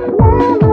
Oh.